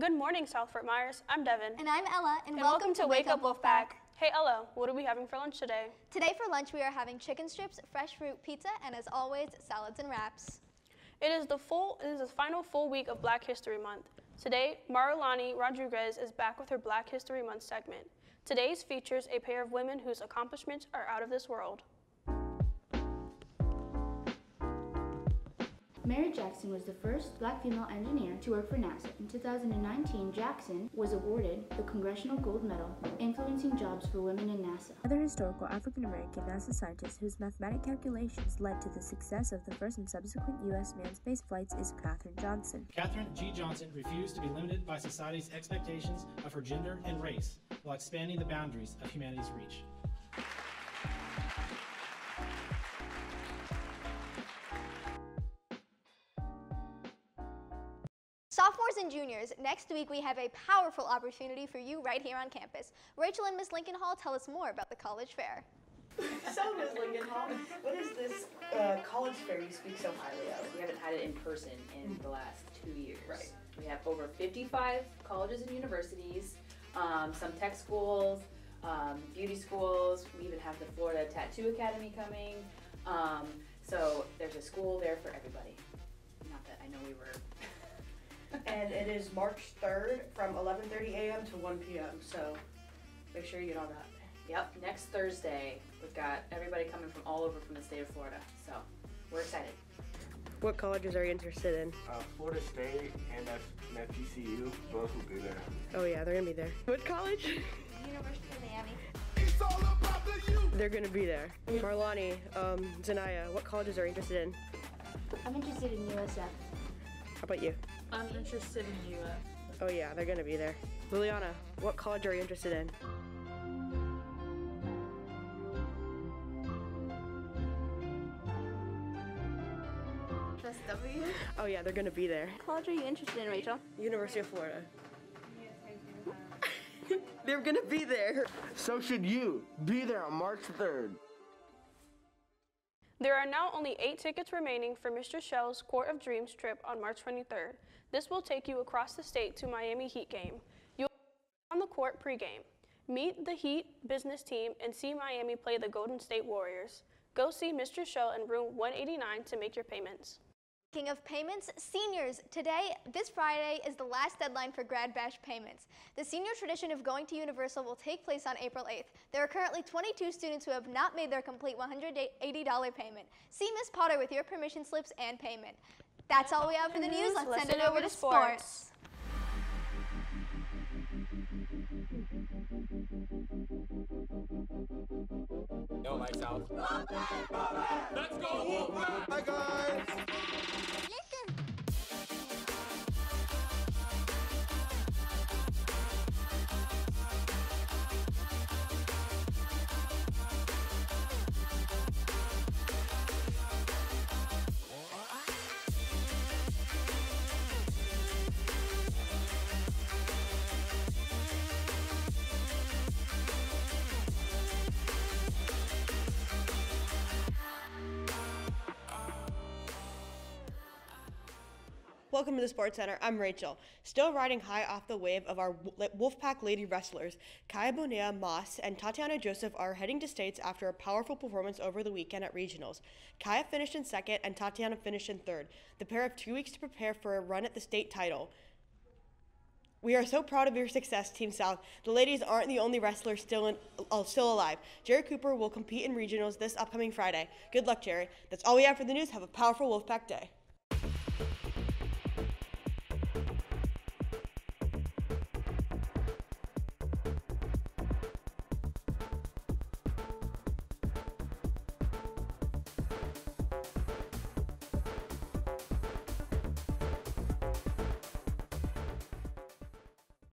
Good morning, South Fort Myers. I'm Devin. And I'm Ella, and, And welcome to Wake Up Wolfpack. Hey Ella, what are we having for lunch today? Today for lunch we are having chicken strips, fresh fruit pizza, and as always, salads and wraps. It is the full it is the final full week of Black History Month. Today, Marlani Rodriguez is back with her Black History Month segment. Today's features a pair of women whose accomplishments are out of this world. Mary Jackson was the first black female engineer to work for NASA. In 2019, Jackson was awarded the Congressional Gold Medal, influencing jobs for women in NASA. Another historical African American NASA scientist whose mathematic calculations led to the success of the first and subsequent U.S. manned space flights is Katherine Johnson. Katherine G. Johnson refused to be limited by society's expectations of her gender and race while expanding the boundaries of humanity's reach. Sophomores and juniors, next week we have a powerful opportunity for you right here on campus. Rachel and Miss Lincoln Hall tell us more about the college fair. So, Ms. Lincoln Hall, what is this uh, college fair you speak so highly of? We haven't had it in person in the last two years. Right. We have over 55 colleges and universities, um, some tech schools, um, beauty schools. We even have the Florida Tattoo Academy coming. Um, so there's a school there for everybody. And it is March 3rd from 11:30 a.m. to 1 p.m. So make sure you get on that. Yep, next Thursday. We've got everybody coming from all over from the state of Florida. So we're excited. What colleges are you interested in? Uh, Florida State and F- and FGCU both will be there. Oh yeah, they're gonna be there. What college? University of Miami. They're gonna be there. Marlani, um, Zanaya, what colleges are you interested in? I'm interested in USF. How about you? I'm interested in UF. Uh, oh yeah, they're gonna be there. Liliana, what college are you interested in? SW? Oh yeah, they're gonna be there. College are you interested in, Rachel? University of Florida. they're gonna be there. So should you. Be there on March 3rd. There are now only eight tickets remaining for Mr. Shell's Court of Dreams trip on March 23rd. This will take you across the state to Miami Heat game. You'll be on the court pregame. Meet the Heat business team and see Miami play the Golden State Warriors. Go see Mr. Shell in room 189 to make your payments. Speaking of payments, seniors, today, this Friday, is the last deadline for Grad Bash payments. The senior tradition of going to Universal will take place on April 8th. There are currently 22 students who have not made their complete $180 payment. See Miss Potter with your permission slips and payment. That's all we have for the news. Let's send it over to sports. No lights out. Let's go, Wolfpack! Welcome to the Sports Center. I'm Rachel. Still riding high off the wave of our Wolfpack lady wrestlers, Kaya Bonea Moss and Tatiana Joseph are heading to states after a powerful performance over the weekend at regionals. Kaya finished in second and Tatiana finished in third. The pair have two weeks to prepare for a run at the state title. We are so proud of your success, Team South. The ladies aren't the only wrestlers still in, uh, still alive. Jerry Cooper will compete in regionals this upcoming Friday. Good luck, Jerry. That's all we have for the news. Have a powerful Wolfpack day.